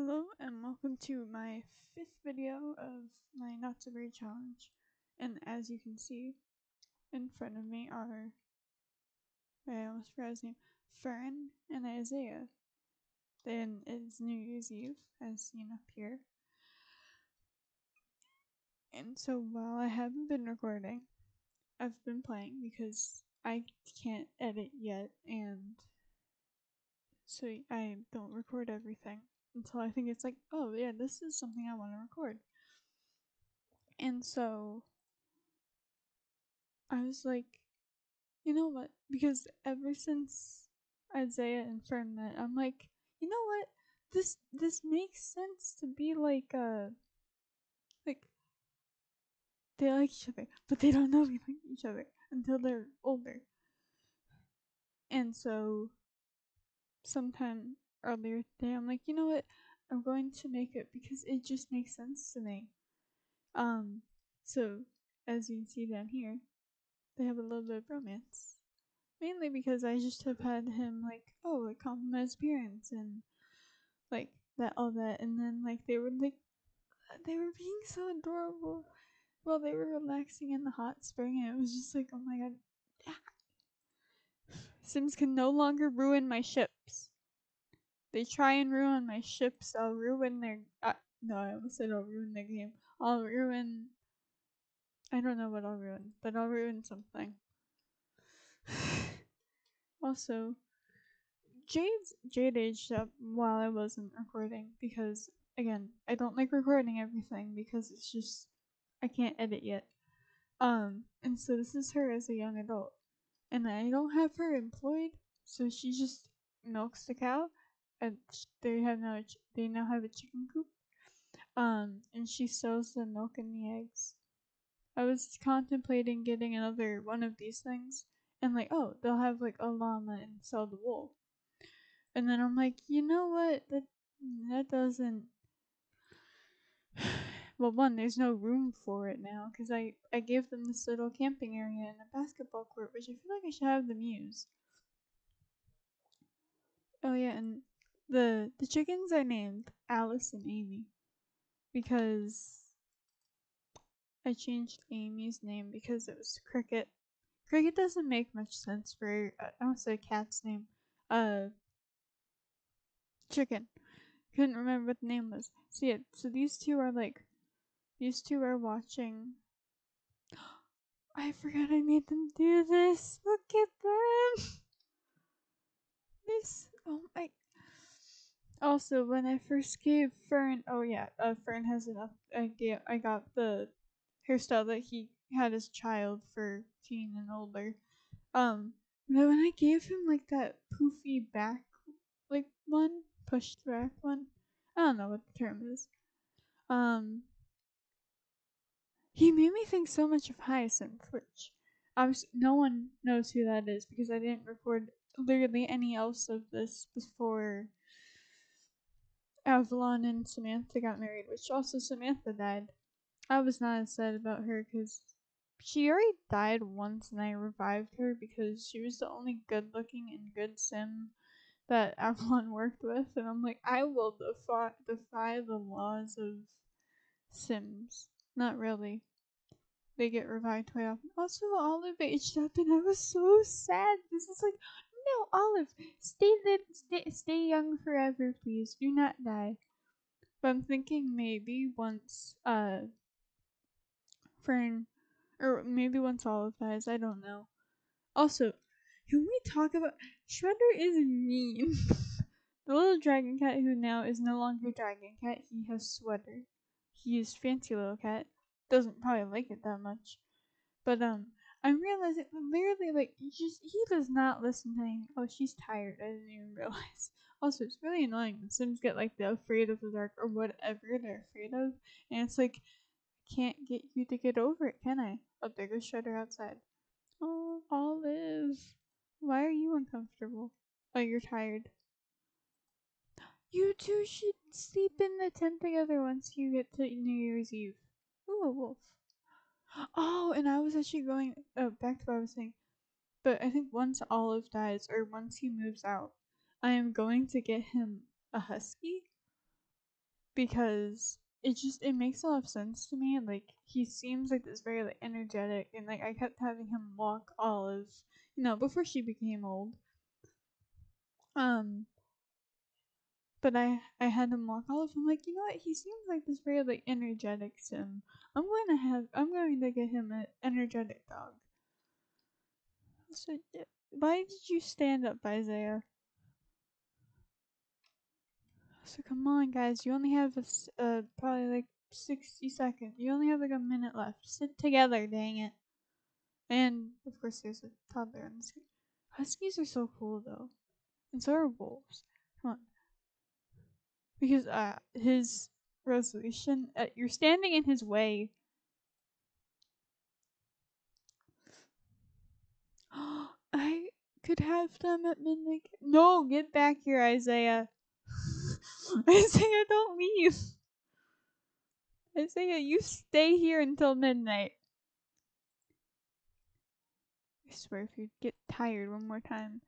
Hello and welcome to my fifth video of my Not So Great Challenge. And as you can see, in front of me are, I almost forgot his name, Fern and Isaiah. Then it's New Year's Eve, as seen up here. And so while I haven't been recording, I've been playing because I can't edit yet and so I don't record everything until I think it's like, oh yeah, this is something I want to record. And so I was like, you know what? Because ever since Isaiah Fern met, I'm like, you know what? This this makes sense to be like uh like they like each other, but they don't know they like each other until they're older. And so sometime earlier today, I'm like, you know what? I'm going to make it because it just makes sense to me. Um, so as you can see down here, they have a little bit of romance. Mainly because I just have had him like, oh, like compliment his appearance and like that, all that, and then like they were like, they were being so adorable while they were relaxing in the hot spring, and it was just like, oh my god, Sims can no longer ruin my ships. They try and ruin my ships, I'll ruin their. Uh, no, I almost said I'll ruin the game. I'll ruin. I don't know what I'll ruin, but I'll ruin something. also, Jade's Jade aged up while I wasn't recording because again, I don't like recording everything because it's just I can't edit yet. Um, and so this is her as a young adult, and I don't have her employed, so she just milks the cow and they have now they now have a chicken coop. Um, and she sells the milk and the eggs. I was contemplating getting another one of these things, and like, oh, they'll have like a llama and sell the wool. And then I'm like, you know what? That that doesn't. Well, one, there's no room for it now because I I gave them this little camping area and a basketball court, which I feel like I should have them use. Oh yeah, and the the chickens are named Alice and Amy because I changed Amy's name because it was Cricket. Cricket doesn't make much sense for uh, I don't say a cat's name. Uh, chicken. Couldn't remember what the name was. So yeah, so these two are like, these two are watching. I forgot I made them do this. Look at them. This. Oh my. Also, when I first gave Fern, oh yeah, uh, Fern has enough. I gave, I got the hairstyle that he had as child for teen and older. Um, but when I gave him like that poofy back, like one pushed back one, I don't know what the term is. Um, he made me think so much of Hyacinth, which obviously no one knows who that is because I didn't record literally any else of this before Avalon and Samantha got married, which also Samantha died. I was not as sad about her because she already died once and I revived her because she was the only good looking and good sim that Avalon worked with. And I'm like, I will defy, defy the laws of sims. Not really. They get revived quite often. Also, Olive aged up and I was so sad. This is like, no, Olive, stay stay stay young forever, please. Do not die. But I'm thinking maybe once uh Fern or maybe once Olive dies, I don't know. Also, can we talk about Shredder is mean. the little dragon cat who now is no longer dragon cat, he has sweater. He is fancy little cat. Doesn't probably like it that much. But um I'm realizing literally like just he does not listen to anything. Oh, she's tired. I didn't even realize. Also, it's really annoying when Sims get like the afraid of the dark or whatever they're afraid of, and it's like I can't get you to get over it, can I? Oh, there goes Shredder outside. Oh, Olive, why are you uncomfortable? Oh, you're tired. You two should sleep in the tent together once you get to New Year's Eve. Ooh, a wolf. Oh, and I was actually going uh, back to what I was saying. But I think once Olive dies, or once he moves out, I am going to get him a husky. because it just it makes a lot of sense to me. Like he seems like this very like energetic, and like I kept having him walk Olive, you know, before she became old. Um, but I I had him walk Olive. I'm like, you know what? He seems like this very like energetic sim. I'm going to have I'm going to get him an energetic dog. So why did you stand up, Isaiah? So come on, guys. You only have a uh, probably like 60 seconds. You only have like a minute left. Sit together, dang it. And of course, there's a toddler on the screen. Huskies are so cool, though. And so are wolves. Come on. Because uh, his resolution, uh, you're standing in his way. I could have them at midnight. No, get back here, Isaiah. Isaiah, don't leave. Isaiah, you stay here until midnight. I swear, if you get tired one more time.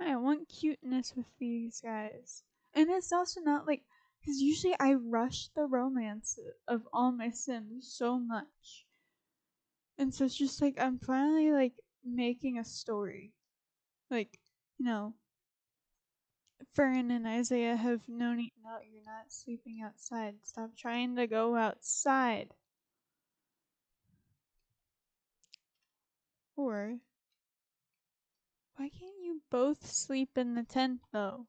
I want cuteness with these guys. And it's also not like, because usually I rush the romance of all my sims so much. And so it's just like, I'm finally like making a story. Like, you know, Fern and Isaiah have known each No, you're not sleeping outside. Stop trying to go outside. Or, why can't you both sleep in the tent though?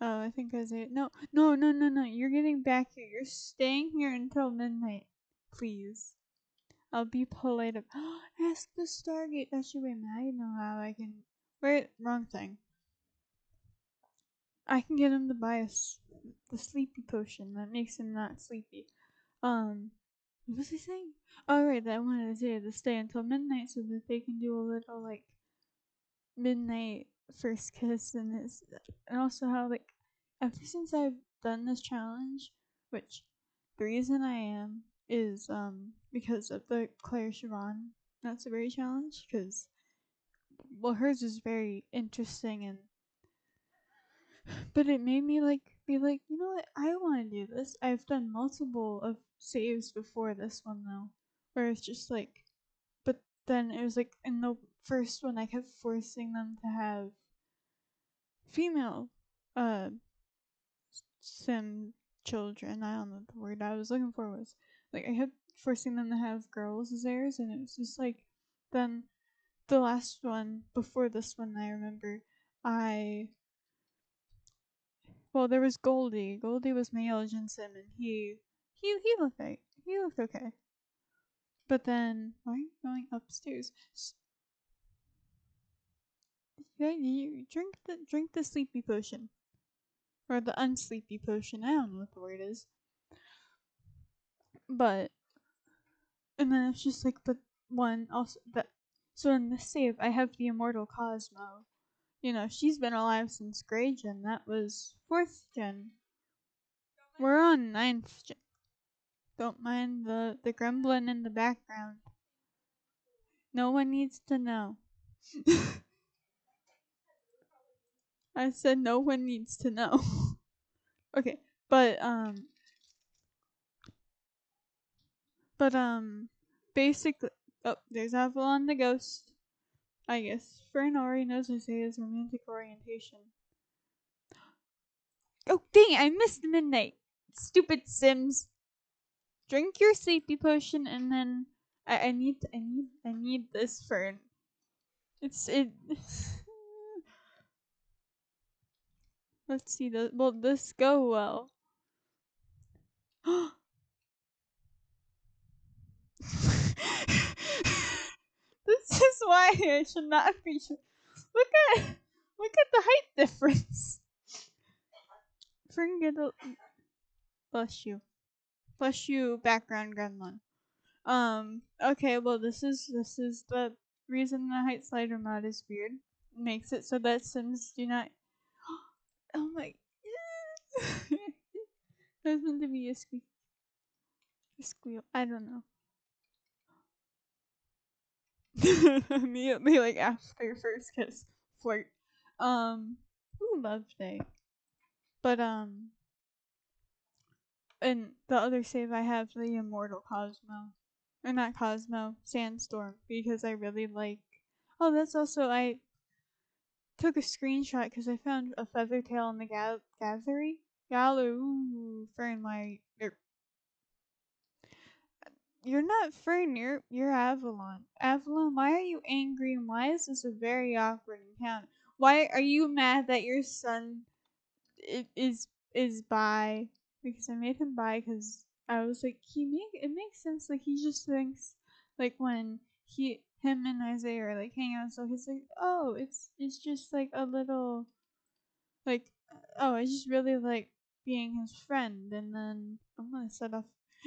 Oh, I think Isaiah. No, no, no, no, no. You're getting back here. You're staying here until midnight. Please. I'll be polite. Of, ask the Stargate. That should be I know how I can. Wait, wrong thing. I can get him to buy us the sleepy potion that makes him not sleepy. Um, what was he saying? Oh, right, that I wanted to say to stay until midnight so that they can do a little like midnight first kiss and this, and also how like ever since I've done this challenge, which the reason I am is um because of the Clare Siobhan Not So Berry challenge because well hers is very interesting and but it made me like be like you know what I want to do this. I've done multiple of saves before this one though, where it's just like, but then it was like in the first one I kept forcing them to have female uh sim children. I don't know the word I was looking for was like I kept forcing them to have girls as heirs, and it was just like then the last one before this one I remember I well there was Goldie. Goldie was my Elgin and he he he looked right. He looked okay. But then why are you going upstairs? Yeah, you drink the drink the sleepy potion. Or the unsleepy potion. I don't know what the word is. But and then it's just like the one also that so in this save I have the immortal Cosmo. You know, she's been alive since Grey Gen. That was fourth gen. We're on ninth gen. Don't mind the, the gremlin in the background. No one needs to know. I said no one needs to know. okay, but um but um basically oh there's Avalon the ghost. I guess Fern already knows Isaiah's romantic orientation. Oh dang I missed midnight. Stupid Sims. Drink your sleepy potion and then I, I need I need I need this Fern. It's it Let's see. The, will this go well? this is why I should not be. Look at look at the height difference. Forget a bless you, bless you, background gremlin. Um. Okay. Well, this is this is the reason the height slider mod is weird. Makes it so that Sims do not Oh my. That's meant to be a squeak. A squeal. I don't know. Immediately, like after first kiss, flirt. Um, who love day? But um, and the other save I have the immortal Cosmo, or not Cosmo, Sandstorm, because I really like. Oh, that's also I took a screenshot because I found a feather tail in the ga- gallery. Galoo Fernlight. Er, you're not Fern, you're, you're Avalon. Avalon, why are you angry and why is this a very awkward encounter? Why are you mad that your son is is bi? Because I made him buy because I was like, he make it makes sense. Like he just thinks like when he him and Isaiah are like hanging out, so he's like, oh, it's it's just like a little like oh, I just really like being his friend, and then I'm gonna set off.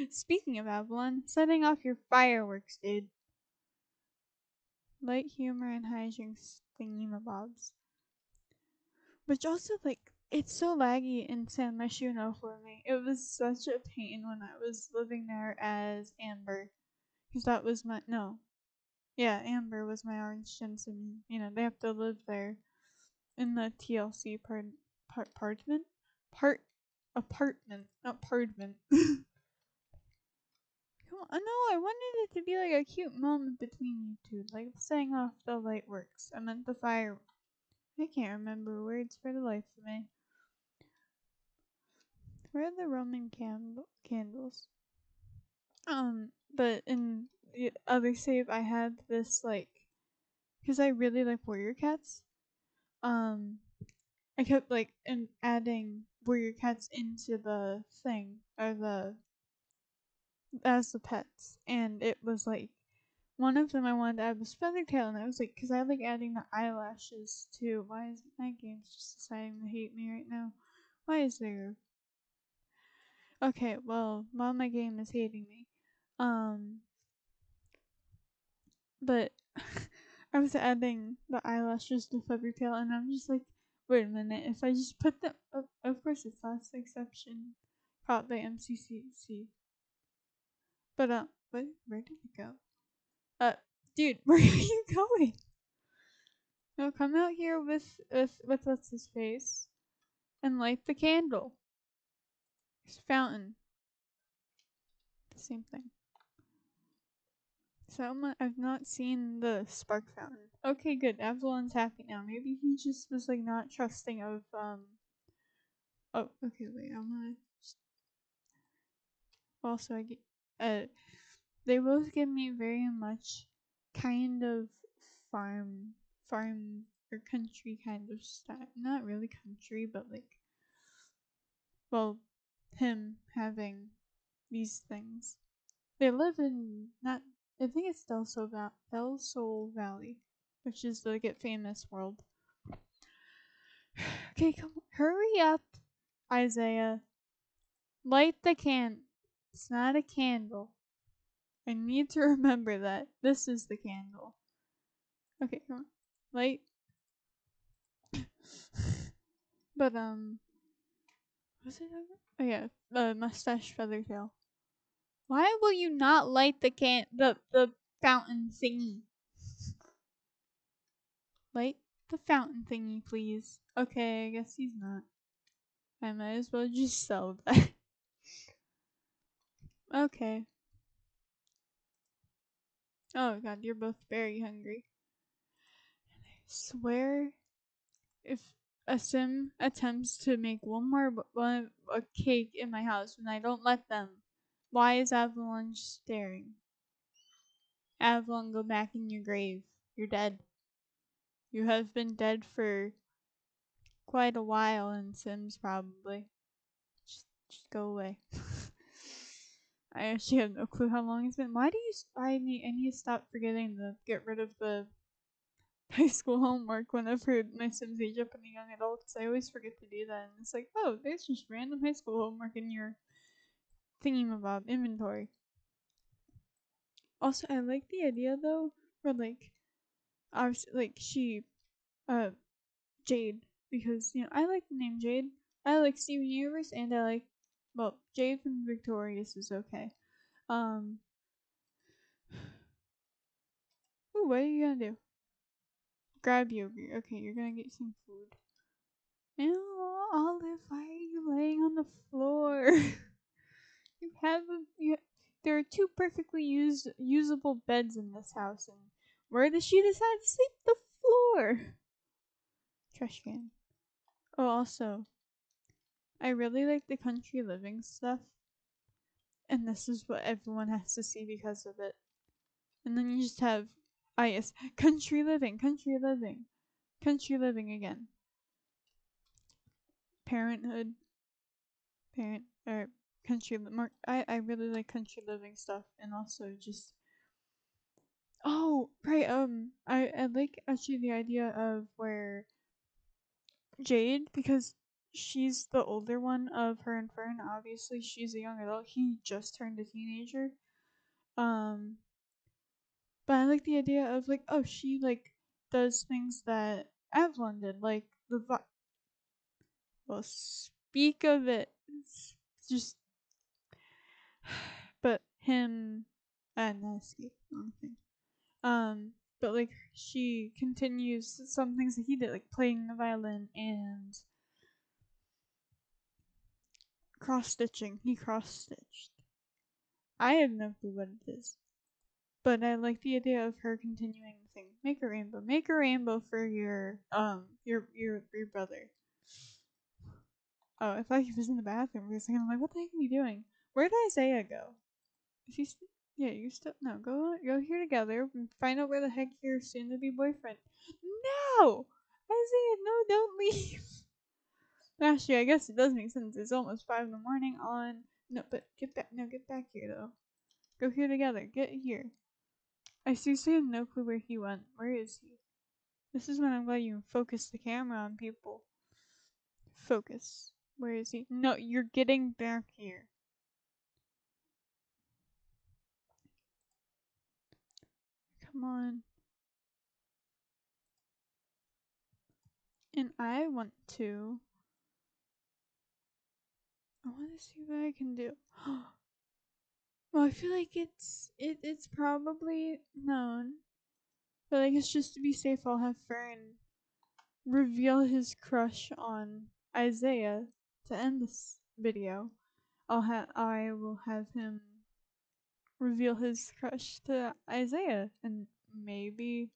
Speaking of Avalon, setting off your fireworks, dude. Light humor and hijinks thingy-mabobs. Which also, like, it's so laggy in San Myshuno for me. It was such a pain when I was living there as Amber. Because that was my. No. Yeah, Amber was my orange Jensen. You know, they have to live there in the TLC part, part, apartment? Part. Apartment. Not Apartment. Come on. No, I wanted it to be like a cute moment between you two. Like setting off the light works. I meant the fire. I can't remember words for the life of me. Where are the Roman candle candles? Um, but in the other save, I had this like, because I really like warrior cats. Um, I kept like and adding warrior cats into the thing or the as the pets, and it was like one of them I wanted to add was Feathertail, and I was like, because I like adding the eyelashes too. Why is my game just deciding to hate me right now? Why is there? Okay, well, while my game is hating me, um, but I was adding the eyelashes to Feathertail, and I'm just like, wait a minute, if I just put them, of, of course it's last exception, caught by MCCC. But uh, where where did it go? Uh, dude, where are you going? No, come out here with with with what's his face, and light the candle. It's fountain. The same thing. So I've not seen the spark fountain. Okay, good. Avalon's happy now. Maybe he just was like not trusting of um. Oh, okay. Wait, I'm gonna. Also, I get uh they both give me very much kind of farm farm or country kind of style. Not really country, but like well, him having these things. They live in not I think it's Del Sol, Va- Del Sol Valley, which is the Get Famous world. okay, come hurry up, Isaiah. Light the can. It's not a candle. I need to remember that. This is the candle. Okay, come on. Light. but, um. Was it? Oh, yeah. The mustache feather tail. Why will you not light the can the the fountain thingy? Light the fountain thingy, please. Okay, I guess he's not. I might as well just sell that. okay. Oh god, you're both very hungry. I swear, if a sim attempts to make one more one, a cake in my house and I don't let them, why is Avalon staring? Avalon, go back in your grave. You're dead. You have been dead for quite a while in Sims, probably. Just, just go away. I actually have no clue how long it's been. Why do you? I need. I need to stop forgetting to get rid of the high school homework whenever my Sims age up into young adults. I always forget to do that, and it's like, oh, there's just random high school homework in your thingy-mabob inventory. Also, I like the idea though, where like, was like she, uh, Jade, because you know I like the name Jade. I like Steven Universe, and I like well, Jade from Victorious is okay. Um. Ooh, what are you gonna do? grab yogurt. Okay, you're gonna get some food. Ew, Olive, why are you laying on the floor? you have a, you, there are two perfectly use, usable beds in this house, and where does she decide to sleep? The floor. Trash can. Oh, also, I really like the country living stuff, and this is what everyone has to see because of it. And then you just have, ah yes, country living, country living, country living again. Parenthood, parent or country. More, I I really like country living stuff, and also just. Oh right, um, I I like actually the idea of where Jade because she's the older one of her and Fern. Obviously, she's a young adult. He just turned a teenager. Um, but I like the idea of like, oh, she like does things that Avalon did, like the vi- well, speak of it, it's just, but him and escape wrong thing. Um, but like she continues some things that he did, like playing the violin and cross stitching. He cross stitched. I have no clue what it is. But I like the idea of her continuing the thing. Make a rainbow. Make a rainbow for your um your your your brother. Oh, I thought he was in the bathroom for a second. I'm like, what the heck are you doing? Where did Isaiah go? Is he st- yeah, you still no go go here together and find out where the heck your soon to be boyfriend. No, Isaiah, no, don't leave. Actually, I guess it does make sense. It's almost five in the morning on no, but get back no, get back here though. Go here together. Get here. I seriously have no clue where he went. Where is he? This is when I'm glad you focus the camera on people. Focus. Where is he? No, you're getting back here. Come on. And I want to. I want to see what I can do. well, I feel like it's it it's probably known, but I guess just to be safe, I'll have Fern reveal his crush on Isaiah to end this video. I'll have I will have him reveal his crush to Isaiah, and maybe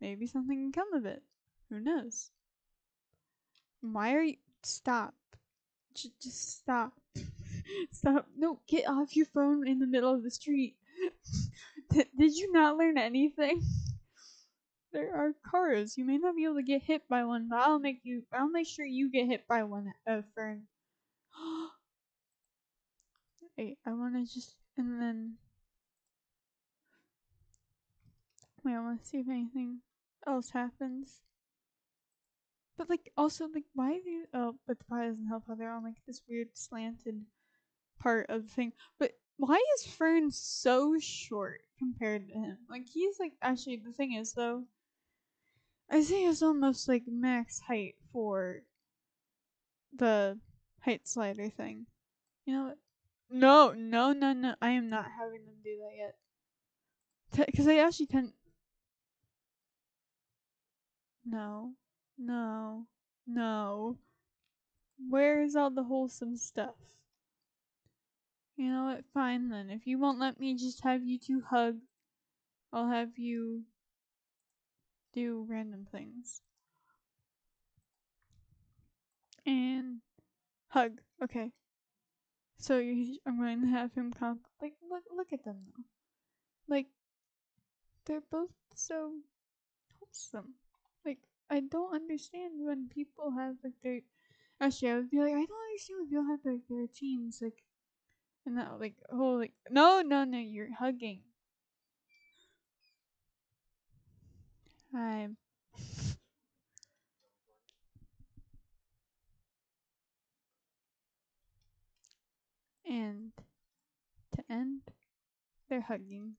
maybe something can come of it. Who knows? Why are you stop? J- just stop. stop. No, get off your phone in the middle of the street. Did you not learn anything? there are cars. You may not be able to get hit by one, but I'll make you. I'll make sure you get hit by one, uh, Fern. Wait, I want to just and then. Wait, I want to see if anything else happens. But like, also like, why do oh, but the pie doesn't help how they're on like this weird slanted part of the thing. But why is Fern so short compared to him? Like he's like actually the thing is though, Isaiah's almost like max height for the height slider thing. You know what? No, no, no, no. I am not having them do that yet. Because I actually tend. No, no, no. Where's all the wholesome stuff? You know what? Fine then. If you won't let me just have you two hug, I'll have you do random things. And hug. Okay. So you, I'm going to have him come. Like, look, look at them though. Like, they're both so wholesome. I don't understand when people have like their. Actually, I would be like, I don't understand when people have like their teens like, and that like whole like no no no you're hugging. Hi. and to end, they're hugging.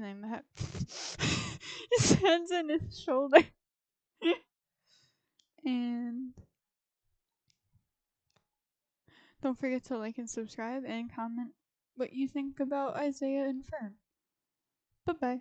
And I'm his hands on his shoulder. and don't forget to like and subscribe and comment what you think about Isaiah and Fern. Bye bye.